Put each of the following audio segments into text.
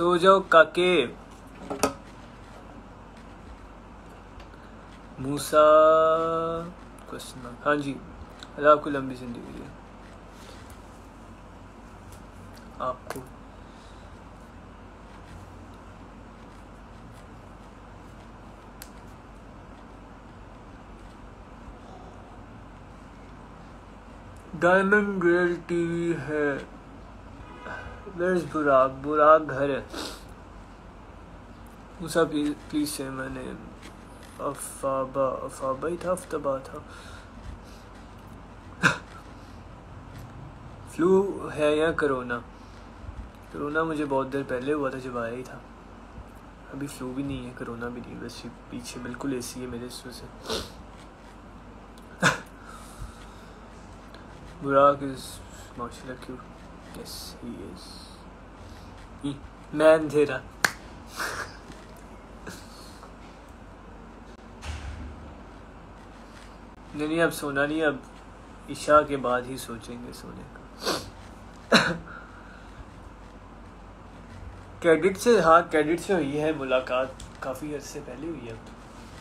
सो जाओ काके। मूसा क्वेश्चन हाँ जी, अल्लाह आपको लंबी ज़िंदगी दे। आपको। डायमंड ग्रेल टीवी है। वेयर बुराक बुराक घर है प्लीज़ से मैंने अफाबा ही था अफ्तबा था फ्लू है या कोरोना कोरोना मुझे बहुत देर पहले हुआ था जब आया ही था अभी फ्लू भी नहीं है कोरोना भी नहीं बस पीछे बिल्कुल एसी है मेरे इस वजह से बुराक इज़ माशाल्लाह यस ही इज़ मैन तेरा नहीं नहीं, अब सोना नहीं, अब ईशा के बाद ही सोचेंगे सोने का। कैडिट से हाँ कैडिट से हुई है मुलाकात। काफ़ी अर्से पहले हुई है अब।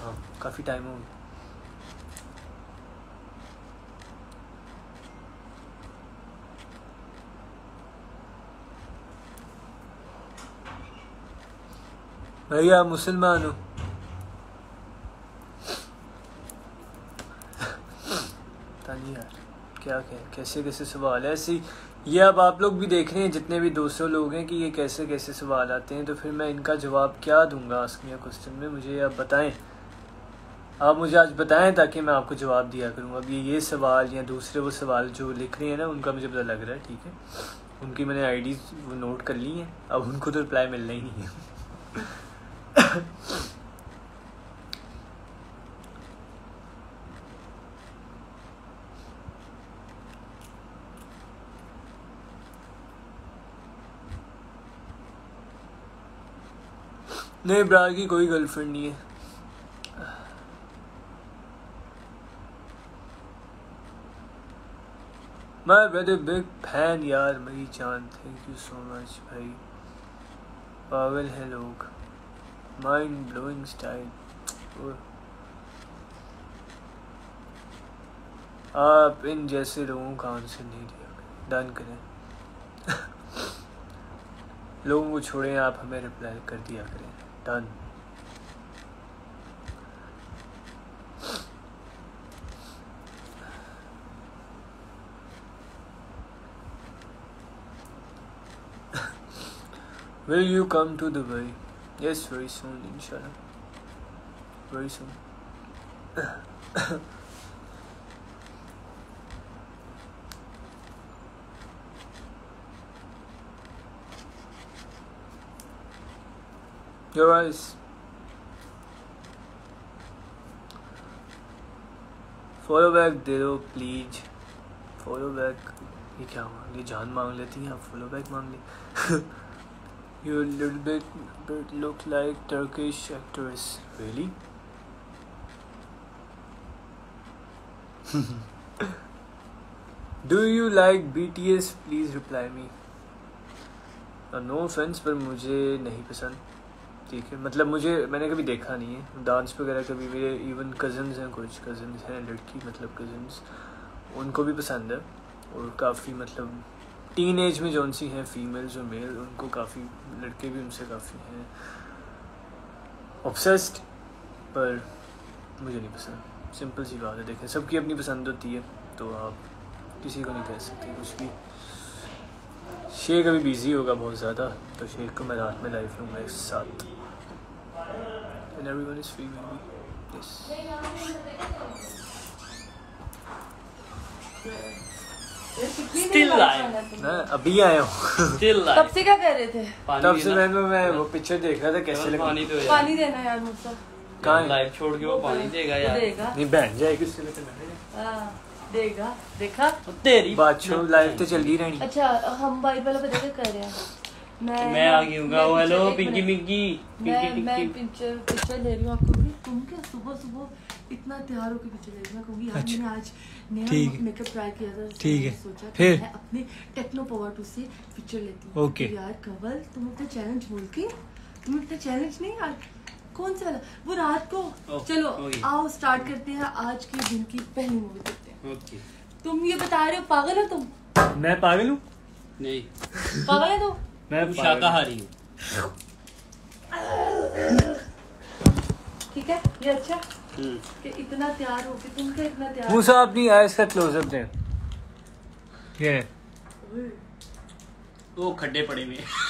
हाँ काफ़ी टाइम हो गया। भैया मुसलमान हूँ? क्या क्या कैसे कैसे सवाल है? ऐसे, ये अब आप लोग भी देख रहे हैं, जितने भी दोस्तों लोग हैं कि ये कैसे कैसे सवाल आते हैं तो फिर मैं इनका जवाब क्या दूँगा आस्क क्वेश्चन में? मुझे आप बताएँ। आप मुझे आज बताएँ ताकि मैं आपको जवाब दिया करूँ। अब ये ये सवाल या दूसरे वो सवाल जो लिख रहे हैं ना, उनका मुझे पता लग रहा है, ठीक है? उनकी मैंने आई वो नोट कर ली हैं, अब उनको तो रिप्लाई मिलना ही नहीं है। नहीं ब्रा की कोई गर्लफ्रेंड नहीं है। मैं वेरी बिग फ़ैन यार, मेरी जान थैंक यू सो मच भाई। पागल है लोग। माइंड ब्लोइंग स्टाइल आप इन जैसे लोगों का आंसर नहीं दिया डन करें। लोगों को छोड़ें, आप हमें रिप्लाई कर दिया करें। Done Will you come to Dubai? Yes, very soon, inshallah. Very soon. Your eyes. Follow back they follow back बैक ये क्या मांग ली जान मांग लेती हैं आप फॉलो बैक मांग ली You a little bit, bit look like Turkish actress. Really? Do you like BTS? Please reply me. No uh, offence पर मुझे नहीं पसंद ठीक है मतलब मुझे मैंने कभी देखा नहीं है डांस वगैरह कभी मेरे इवन कज़न्स हैं कुछ कज़न्स हैं लड़की मतलब कज़न्स उनको भी पसंद है और काफ़ी मतलब टीन एज में जो सी हैं फीमेल्स और मेल उनको काफ़ी, लड़के भी उनसे काफ़ी हैं। ऑब्सेस्ड पर मुझे नहीं पसंद। सिंपल सी बात है, देखें, सबकी अपनी पसंद होती है तो आप किसी को नहीं कह सकते कुछ भी। शेख अभी बिज़ी होगा बहुत ज़्यादा तो शेख को मैं रात में लाइफ लूँगा इस साथ स्टिल अभी आया हूँ। स्टिल तब से क्या कर रहे थे? तब से मैं मैं वो पिक्चर देख रहा था कैसे लगा। पानी तो पानी देना यार मुझसे। कहाँ लाइव छोड़ के वो पानी देगा। यार। देगा। नहीं बहन जाएगी उससे लेकर हाँ, देगा। देखा? तो तेरी बादशाह लाइव तो चल ही रहनी अच्छा हम भाई वाला पता क्या कर रहे हैं? मैं मैं आ गई हूँ हेलो picture- पिंकी मैं पिंकी मैं पिक्चर पिक्चर ले रही हूँ आपको भी तुम क्या सुबह सुबह इतना तैयार होकर पिक्चर देखना मैं कहूँगी अच्छा। मैंने आज नया मेकअप ट्राई किया था ठीक है। सोचा फिर? मैं अपने टेक्नो पावर टू से पिक्चर लेती हूँ ओके। यार कवल तुम अपना चैलेंज बोलती तुम अपना चैलेंज नहीं यार कौन सा वाला? वो रात को चलो। आओ स्टार्ट करते हैं आज के दिन की पहली मूवी देखते हैं ओके तुम ये बता रहे हो पागल हो तुम मैं पागल हूँ नहीं पागल है तुम मैं। शाकाहारी हो ठीक है? ये अच्छा? हम्म। कि इतना तैयार हो कि तुम क्या इतना तैयार मूसा अपनी आइस का क्लोजअप दें। ये। वो खड्डे पड़े हुए हैं।